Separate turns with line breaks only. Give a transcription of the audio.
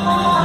Oh.